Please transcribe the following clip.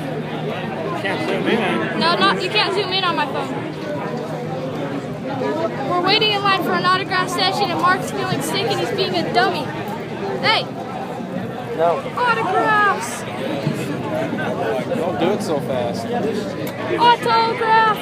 you Can't zoom in. No, not you can't zoom in on my phone. We're waiting in line for an autograph session and Mark's feeling sick and he's being a dummy. Hey! No. Autographs! Don't do it so fast. Autograph.